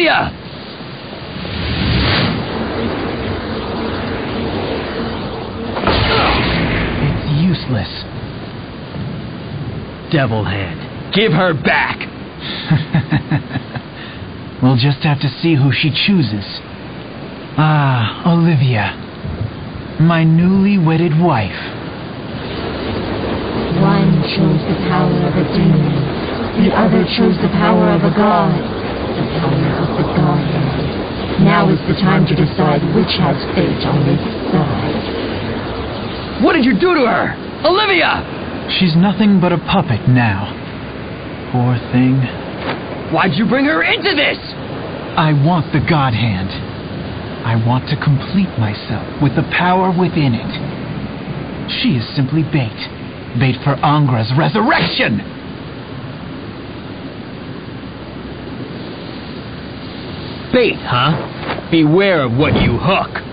Olivia! It's useless. Devil hand. Give her back! We'll just have to see who she chooses. Ah, Olivia. My newly wedded wife. One chose the power of a demon. The other chose the power of a god. The power of the Godhead. Now is the time to decide which has fate on its side. What did you do to her? Olivia! She's nothing but a puppet now. Poor thing. Why'd you bring her into this? I want the God Hand. I want to complete myself with the power within it. She is simply bait. Bait for Angra's resurrection! Bait, huh? Beware of what you hook.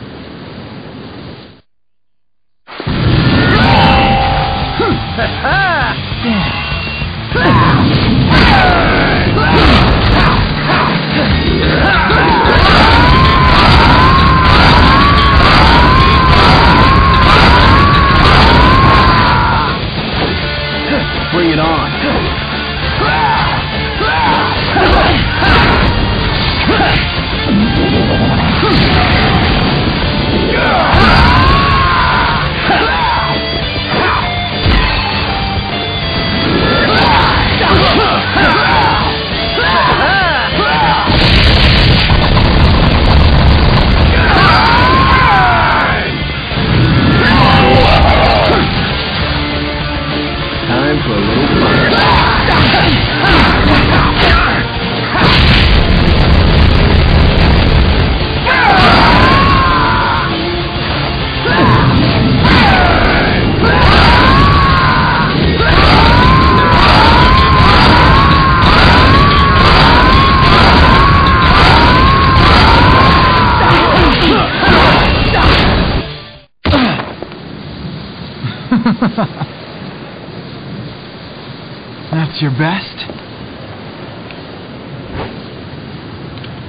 That's your best?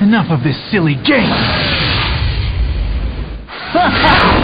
Enough of this silly game!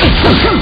Ha ha!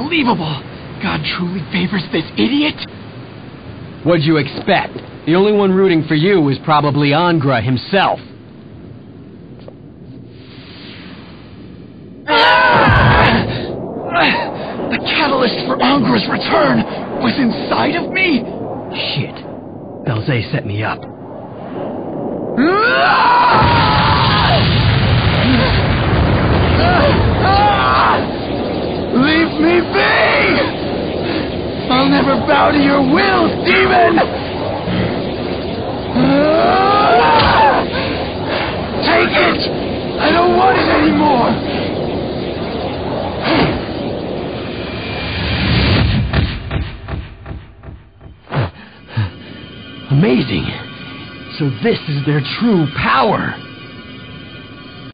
Unbelievable! God truly favors this idiot? What'd you expect? The only one rooting for you was probably Angra himself. Ah! The catalyst for Angra's return was inside of me? Shit. Belze set me up. Ah! Leave me be! I'll never bow to your will, demon! Take it! I don't want it anymore! Amazing. So this is their true power.